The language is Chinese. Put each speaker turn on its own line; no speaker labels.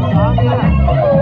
好厉